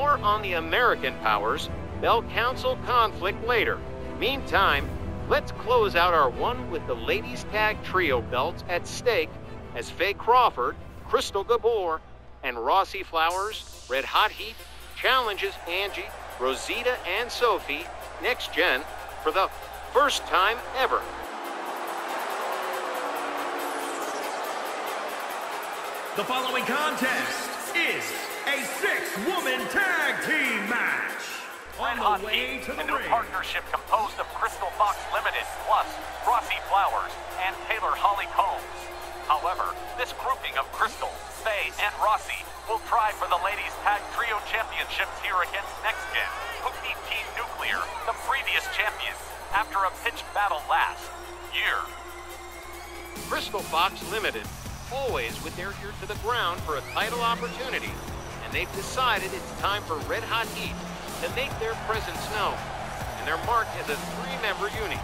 more on the American powers, Bell Council conflict later. Meantime, let's close out our one with the ladies tag trio belts at stake as Faye Crawford, Crystal Gabor, and Rossi Flowers, Red Hot Heat, challenges Angie, Rosita, and Sophie, next gen, for the first time ever. The following contest is a six-woman tag team match. On Red Hot the way Heat, to the a new ring. partnership composed of Crystal Fox Limited plus Rossi Flowers and Taylor Holly Combs. However, this grouping of Crystal, Faye, and Rossi will try for the ladies' tag trio championships here against Next Gen, who beat Team Nuclear, the previous champions, after a pitched battle last year. Crystal Fox Limited, always with their ear to the ground for a title opportunity, and they've decided it's time for Red Hot Heat to make their presence known, and they're marked as a three-member unit.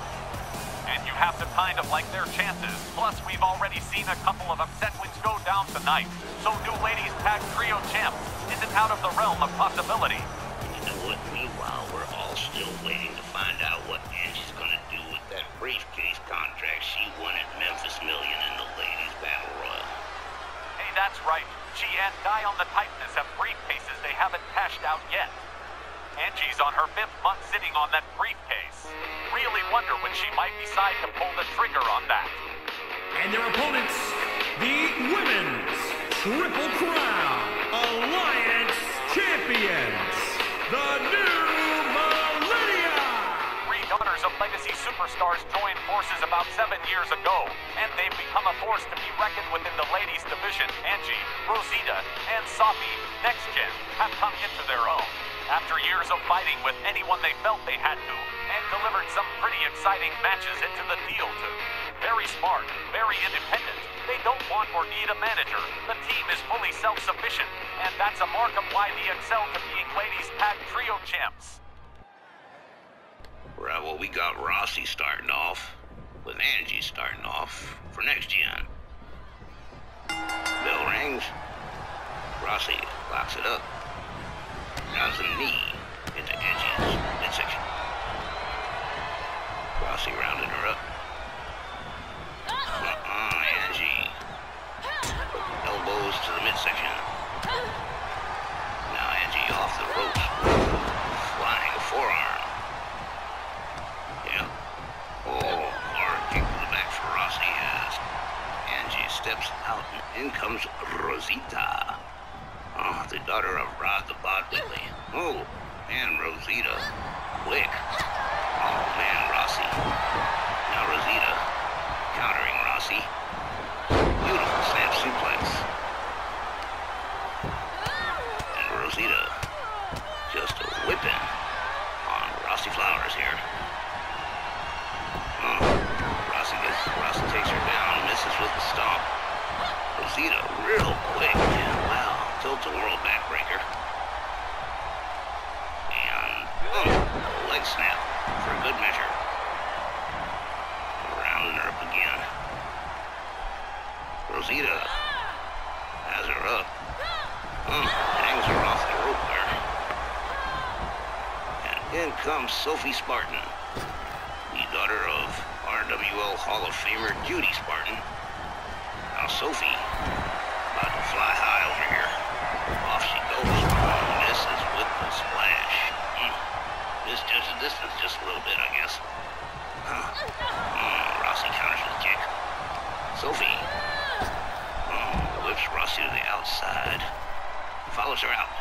And you have to kind of like their chances. Plus, we've already seen a couple of upset wins go down tonight. So new ladies tag trio champ isn't out of the realm of possibility. You know what? Meanwhile, we're all still waiting to find out what Angie's gonna do with that briefcase contract she won at Memphis Million in the Ladies Battle Royal. Hey, that's right. She and Guy on the Tightness have briefcases they haven't cashed out yet. Angie's on her fifth month sitting on that briefcase. Really wonder when she might decide to pull the trigger on that. And their opponents, the Women's Triple Crown superstars joined forces about seven years ago, and they've become a force to be reckoned with in the ladies' division. Angie, Rosita, and Sophie, next gen, have come into their own. After years of fighting with anyone they felt they had to, and delivered some pretty exciting matches into the deal too. Very smart, very independent. They don't want or need a manager. The team is fully self-sufficient, and that's a mark of why they excel to being ladies' tag trio champs. Right, well, we got Rossi starting off, with Angie starting off for next gen. Bell rings. Rossi locks it up. Drives a knee into Angie's midsection. Rossi rounding her up. Uh-uh, Angie. Elbows to the midsection. Now Angie off the ropes. Flying a forearm. Yeah. Oh, hard kick to the back for Rossi as Angie steps out and in comes Rosita. Oh, the daughter of Rod the Bod Whitley. Oh, and Rosita. Quick. Oh, man, Rossi. Now Rosita countering Rossi. Beautiful snap suplex. And Rosita just a whipping on Rossi Flowers here. Oh, Rossi gets, Rossi takes her down, misses with the stomp. Rosita real quick. Wow, tilt-a-whirl backbreaker. And, oh, leg snap for good measure. Rounding her up again. Rosita has her up. Oh, hangs her off the rope there. And in comes Sophie Spartan, the daughter of RWL Hall of Famer Judy Spartan. Now Sophie, Missed just a little bit, I guess. Huh. Hmm, Rossi counters with a kick. Sophie. Hmm, whips Rossi to the outside. Follows her out.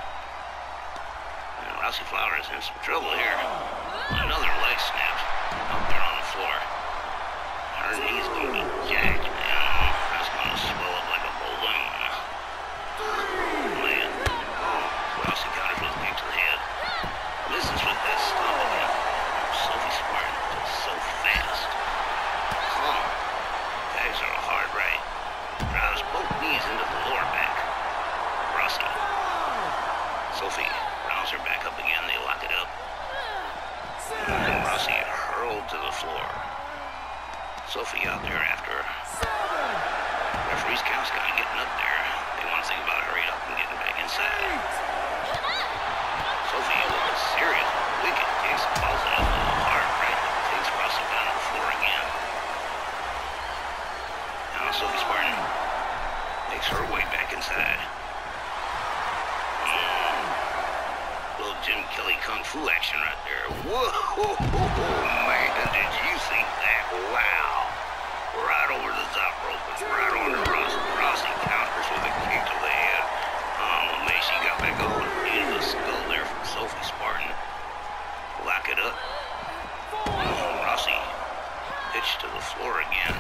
And Rossi Flowers in some trouble here. Another leg snap out there on the floor. Her knee's gonna be jacked, man. That's gonna swell up like a balloon. Man. Oh, Rossi counters with a kick to the head. Misses with that stomp again. Sophie Spartan just so fast. Huh. Tags are a hard right. Drives both knees into the lower back. Rossi. Sophie rounds her back up again. They lock it up. And Rossi hurled to the floor. Sophie out there after her. Referee's count's kind of getting up there. They want to think about hurrying up and getting back inside. Jim Kelly kung fu action right there. Whoa, man, did you see that? Wow. Right over the top rope, right on the Rossi. Rossi counters with a kick to the head. Um, Macy got back over into the skull there from Sophie Spartan. Lock it up. Um, Rossi pitched to the floor again.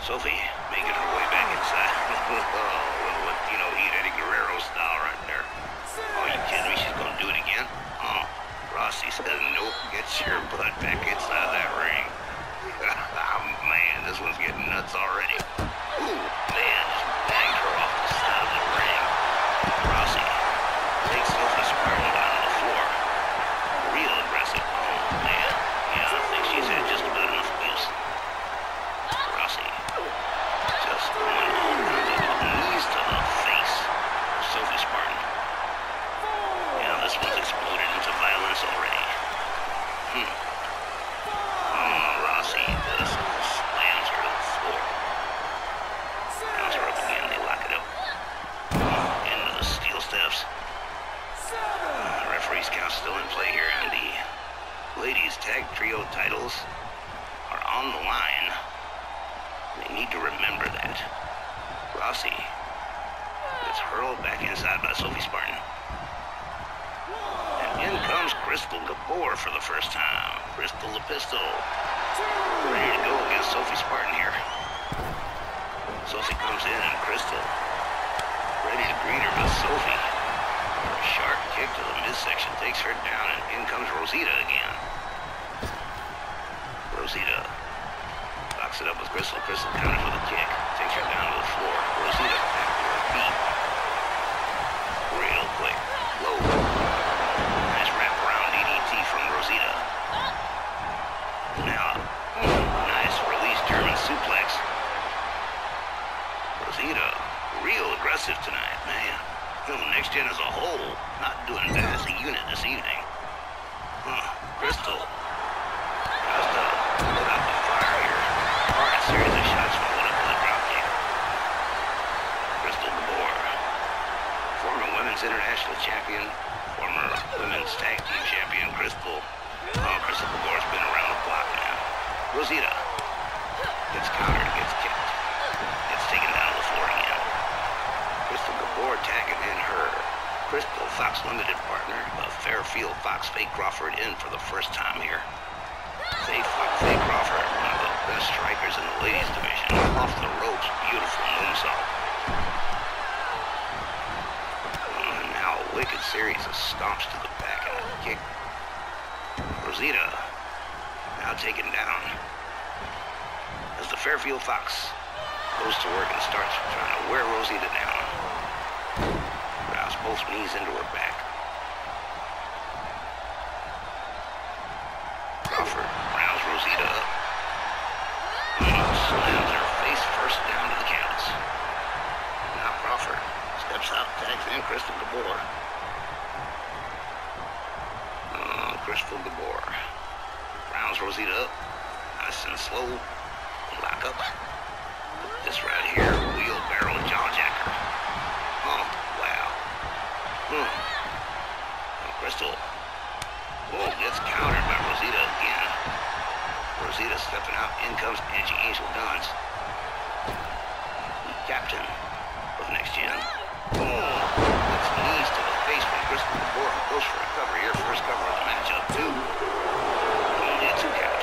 Sophie making her way back inside. oh, Latino Heat Eddie Guerrero style right there. Oh, you kidding me? She's gonna do it again? Oh, Rossi said nope. Get your butt back inside that ring. oh, man, this one's getting nuts already. Ooh, man, just banged her off the side of the ring. Rossi takes Sophie Spartan down to the floor. Real aggressive. Oh, man. Yeah, I think she's had just about enough abuse. Rossi just going all kinds of knees to the face. Sophie Spartan. Yeah, this one's exploded into violence already. Hmm. Oh, Rossi just slams her to the floor. Bounce her up again, they lock it up. Into the steel steps. Uh, referee's count still in play here, and the ladies' tag trio titles are on the line. They need to remember that. Rossi gets hurled back inside by Sophie Spartan. And in comes Crystal Gabor for the first time. Crystal the pistol. Ready to go against Sophie Spartan here. Sophie comes in and Crystal ready to greet her, but Sophie, for a sharp kick to the midsection, takes her down, and in comes Rosita again. Rosita locks it up with Crystal. Crystal counters with a kick, takes her down to the floor. Rosita back to her feet. Real quick. Low. Nice wraparound DDT from Rosita. Now, nice release German suplex. Rosita, real aggressive tonight, man. You next gen as a whole, not doing bad as a unit this evening. The fire. Hard series of shots a drop. Crystal Gabor, former women's international champion, former women's tag team champion, Crystal. Oh, Crystal Gabor's been around the block, man. Rosita gets countered, gets kicked, gets taken down to the floor again. Crystal Gabor tagging in her Crystal Fox Limited partner, of Fairfield Fox Faye Crawford in for the first time here. Faye, Fox, Faye Crawford, one of the best strikers in the ladies division. Off the ropes, beautiful moonsault. Oh, and now a wicked series of stomps to the back and a kick. Rosita now taken down as the Fairfield Fox goes to work and starts trying to wear Rosita down. Both knees into her back. Crawford rounds Rosita up. And slams her face first down to the canvas. Now Crawford steps out, tags in Crystal Gabor. Oh, Crystal Gabor. Rounds Rosita up. Nice and slow. Lock up. This right here, wheelbarrow jawjacker. Oh, wow. Hmm. Now, Crystal. Oh, gets countered by Rosita again. Rosita stepping out. In comes Angie Angel Guns. Captain of Next Gen. Oh, gets knees to the face from Crystal Gabor. Goes for a cover here. First cover of the matchup, too. Only a two count.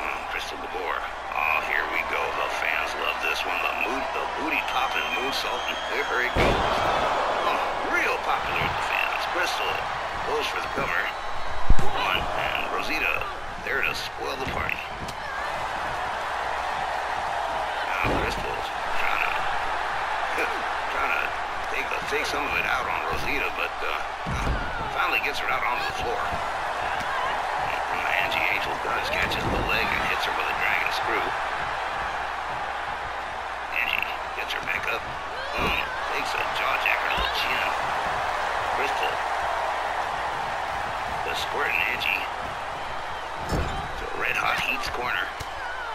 Mm, Crystal Gabor. Oh, here we go. The fans love this one. The mood, the booty popping moonsault. And there he goes. Oh, real popular with the fans. Crystal goes for the cover. One, and Rosita there to spoil the party. Now Crystal's trying to, trying to take, take some of it out on Rosita, but uh, finally gets her out onto the floor. Angie Angel Guns catches the leg and hits her with a dragon screw. Angie gets her back up. Boom. Takes a jawjacker to the chin. Crystal. Squirting Angie. To red hot heat's corner.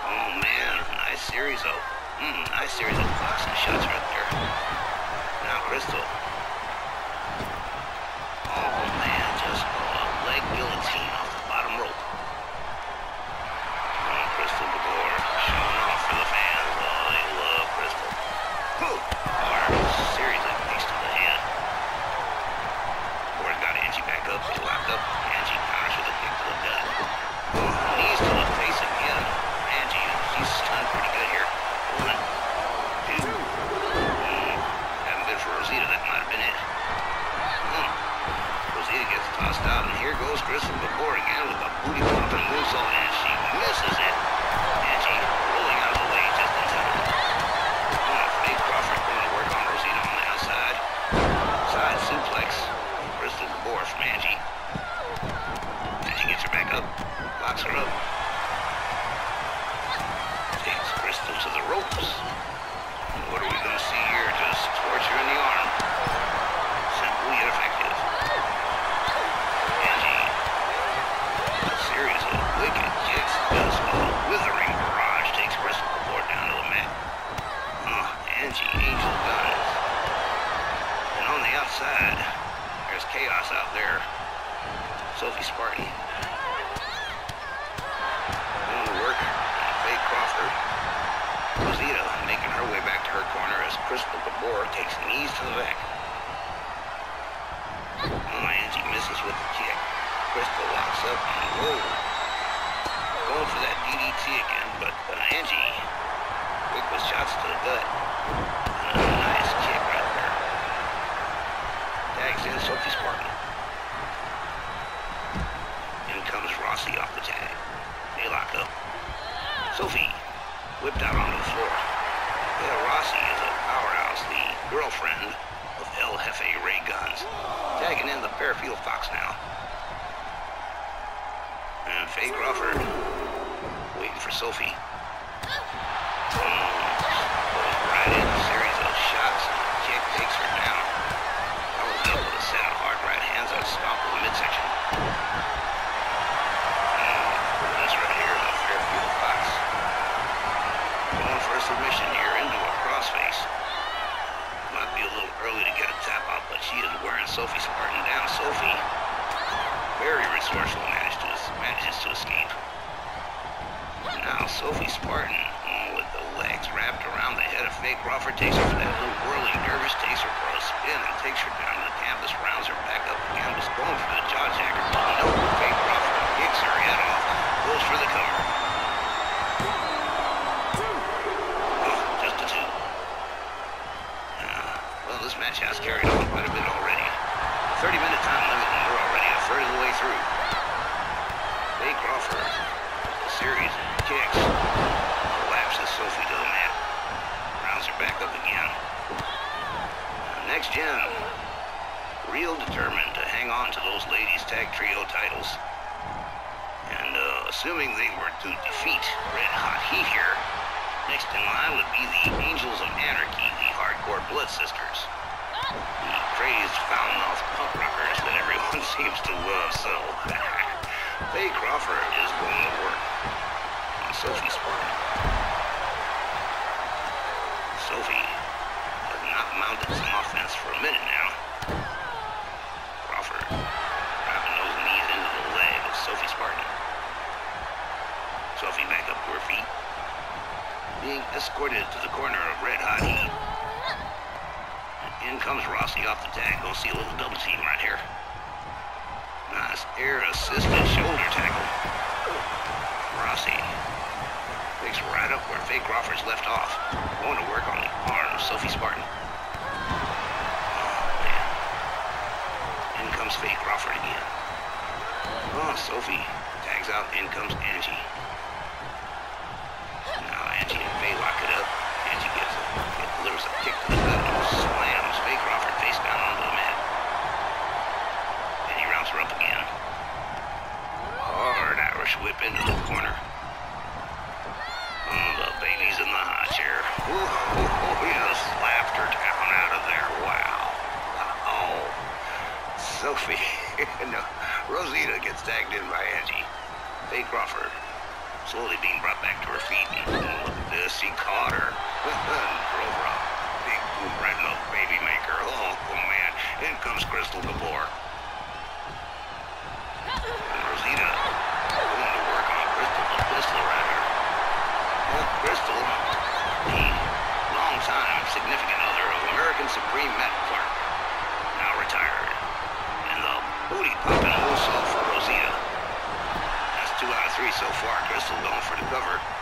Oh man, nice series of, mm, nice series of boxing shots right there. Now Crystal. Crystal Gabor again with a booty popping moonsault, and she misses it. Angie rolling out of the way just in time. Oh, Faye Crawford going to work on Rosita on the outside. Side suplex. Crystal Gabor from Angie. Angie gets her back up. Locks her up. Takes Crystal to the ropes. And what are we going to see here? Just torture in the arm. Simple yet effective. Angie. A series of wicked kicks. Does a withering barrage. Takes Crystal Gabor down to the mat. Oh, ah, Angie, Angel Guns. And on the outside, there's chaos out there. Sophie Spartan. Going to work. Faye Crawford. Rosita making her way back to her corner as Crystal Gabor takes knees to the back. Oh, Angie misses with the kick. Crystal locks up and whoa. Going for that DDT again, but uh, Angie quick with shots to the gut. And nice kick right there. Tags in Sophie Spartan. In comes Rossi off the tag. They lock up. Sophie whipped out onto the floor. Yeah, Rossi is a powerhouse, the girlfriend of El Jefe Ray Guns. Tagging in the Fairfield Fox now. And Faye Crawford waiting for Sophie. Goes right in, a series of shots, a kick takes her down. Follows up a hard right hands stomp of the midsection. And this right here, the Fairfield Fox. Going for a submission here into a crossface. Might be a little early to get a tap out, but she is wearing Sophie Spartan down. Sophie, very resourceful, managed to, manages to escape. Now Sophie Spartan, mm, with the legs wrapped around the head of Faye Crawford, takes her for that little whirly nervous, takes her for a spin and takes her down to the canvas, rounds her back up again, was going for the jaw jacker. No, Faye Crawford kicks her head off, goes for the cover. Oh, just a two. Uh, well, this match has carried on quite a bit already. 30-minute time limit, and we're already a third of the way through. Faye Crawford, a series of kicks, collapses Sophie to the mat, rounds her back up again. Uh, Next gen, real determined to hang on to those ladies tag trio titles. And uh, assuming they were to defeat Red Hot Heat here, next in line would be the Angels of Anarchy, the Hardcore Blood Sisters. The crazed foul-mouthed punk rockers that everyone seems to love so. Faye Crawford is going to work on Sophie Spartan. Sophie has not mounted some offense for a minute now. Crawford driving those knees into the leg of Sophie Spartan. Sophie back up to her feet. Being escorted to the corner of Red Hot Heat. In comes Rossi off the tag. Gonna see a little double team right here. Nice air assisted shoulder tackle. Rossi picks right up where Faye Crawford's left off. Going to work on the arm of Sophie Spartan. Oh. In comes Faye Crawford again. Oh, Sophie tags out. In comes Angie. Now Angie and Faye lock it up. Angie gives a, delivers a kick to the gut and slams Faye Crawford face down onto the mat. And he rounds her up again. Hard Irish whip into the corner. Oh, the baby's in the high chair. Ooh, he just slapped her down out of there. Wow. Oh. Sophie. no, Rosita gets tagged in by Angie. Faye Crawford slowly being brought back to her feet. And look at this, he caught her. and drove her up. Big boom right in the baby maker. Oh, oh man. In comes Crystal. And Rosita going to work on Crystal. Well, Crystal, the longtime significant other of American Supreme Matt Clark, now retired. And the booty popping oh moonsault for Rosita. That's two out of three so far. Crystal going for the cover.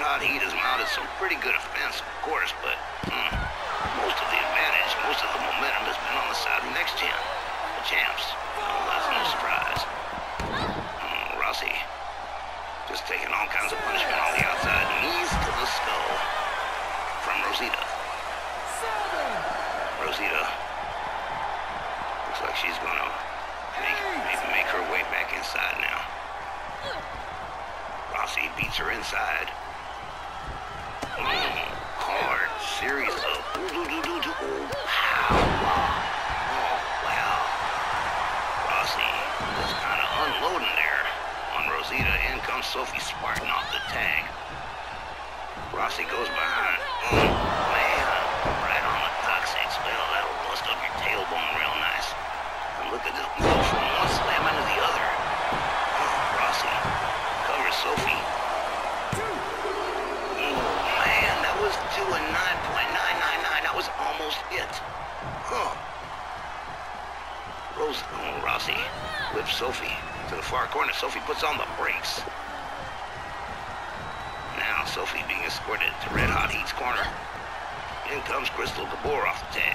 Hot Heat to mounted some pretty good offense, of course, but mm, most of the advantage, most of the momentum has been on the side of next gen. The champs. Well, that's no surprise. Mm, Rossi, just taking all kinds of punishment on the outside, knees to the skull from Rosita. Rosita looks like she's gonna make, maybe make her way back inside now. Rossi beats her inside. Hard series of oh, Wow. Rossi was kind of unloading there on Rosita. In comes Sophie Spartan off the tag. Rossi goes behind. Mm. Puts on the brakes. Now Sophie being escorted to Red Hot Heat's corner. In comes Crystal Gabor off the tag.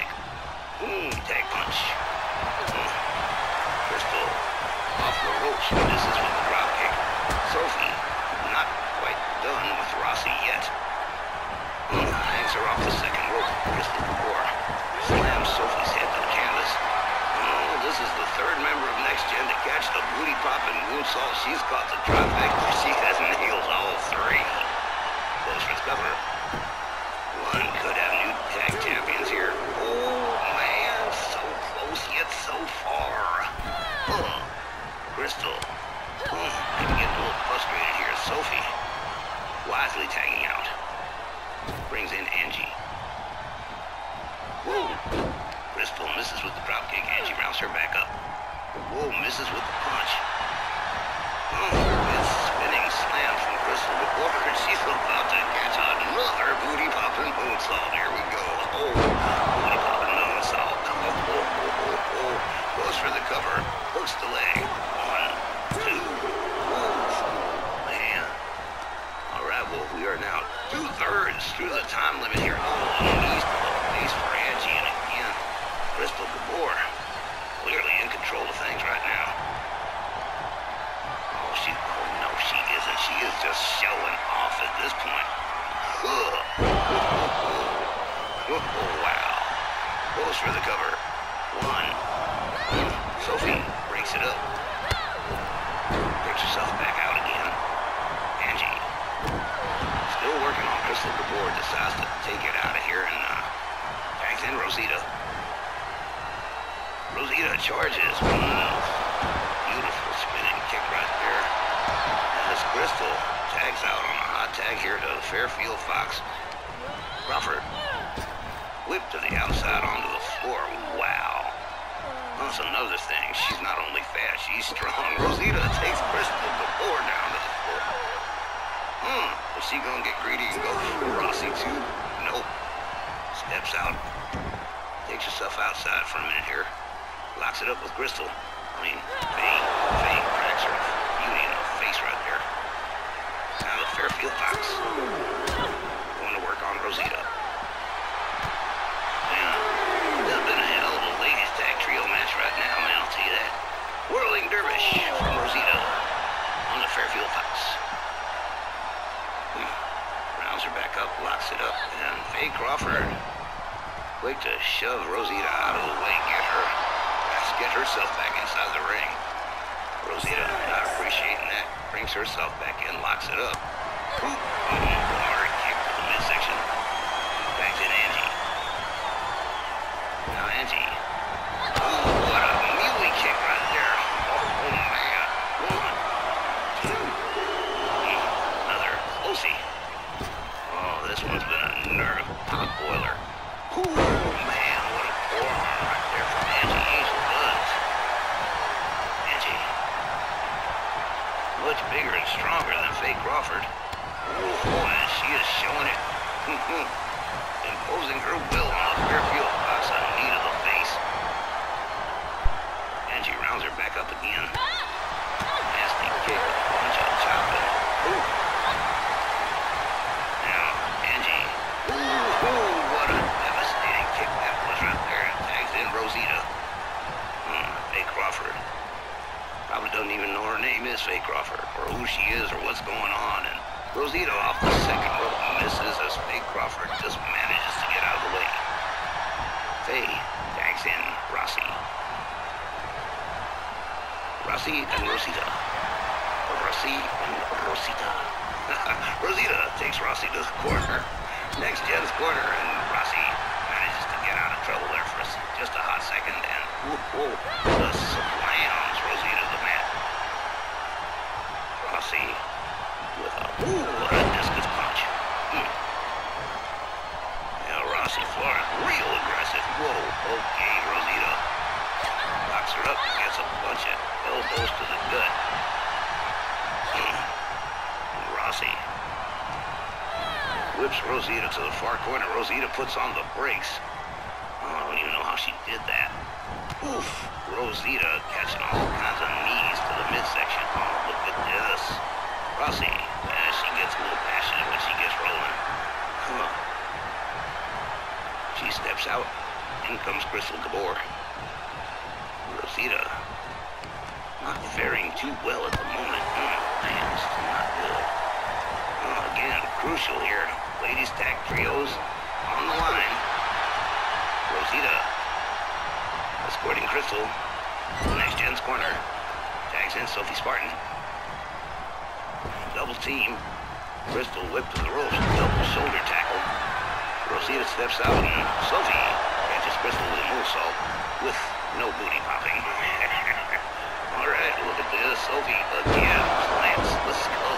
She gonna get greedy and go Rossi too? Nope. Steps out. Takes herself outside for a minute here. Locks it up with Crystal. I mean, Faye, Faye cracks her beauty in the face right there. Now the Fairfield Fox. Going to work on Rosita. This has been a hell of a ladies tag trio match right now, man, I'll tell you that. Whirling Dervish from Rosita on the Fairfield Fox. Hmm. Rounds her back up, locks it up, and Faye Crawford quick to shove Rosita out of the way, get her get herself back inside the ring. Rosita, not appreciating that, brings herself back in, locks it up. Oop, hard kick to the midsection. Back in Angie. Now Angie. Ooh, what a mealy kick right there. Oh, oh man. One, two. Another. Lucy. Oh, this one's been a nerve pot boiler. Ooh, man, what a forearm right there from Angie Angel Buds. Angie. Much bigger and stronger than Faye Crawford. Ooh, and she is showing it. Imposing her will on the Fairfield Fox a knee the face. Angie rounds her back up again. Nasty kick. Ooh. Now, Angie. Ooh, ooh, what a devastating kick that was right there. Tags in Rosita. Hmm, Crawford. Probably doesn't even know her name is Faye Crawford, or who she is, or what's going on. And Rosita off the second rope misses as Faye Crawford just manages to get out of the way. Faye tags in Rossi. Rossi and Rosita. Rossi and Rosita. Rosita takes Rossi to the corner. Next gen's corner, and Rossi manages to get out of trouble there for just a hot second, and whoa, whoa, just slams Rosita to the mat. Rossi with a ooh, what a discus punch. Hmm. Now Rossi Florence, real aggressive. Whoa, okay, Rosita. Locks her up and gets a bunch of elbows to the gut. Hmm. Rossi whips Rosita to the far corner. Rosita puts on the brakes. I don't even know how she did that. Oof, Rosita catching all kinds of knees to the midsection. Oh, look at this. Rossi, yeah, she gets a little passionate when she gets rolling. Huh. She steps out. In comes Crystal Gabor. Rosita, faring too well at the moment. Mm, man, this is not good. Oh, again, crucial here. Ladies tag trios on the line. Rosita escorting Crystal. Next gen's corner. Tags in Sophie Spartan. Double team. Crystal whipped to the ropes. Double shoulder tackle. Rosita steps out and Sophie catches Crystal with a moonsault with no booty popping. Look at this. Sophie again plants the skull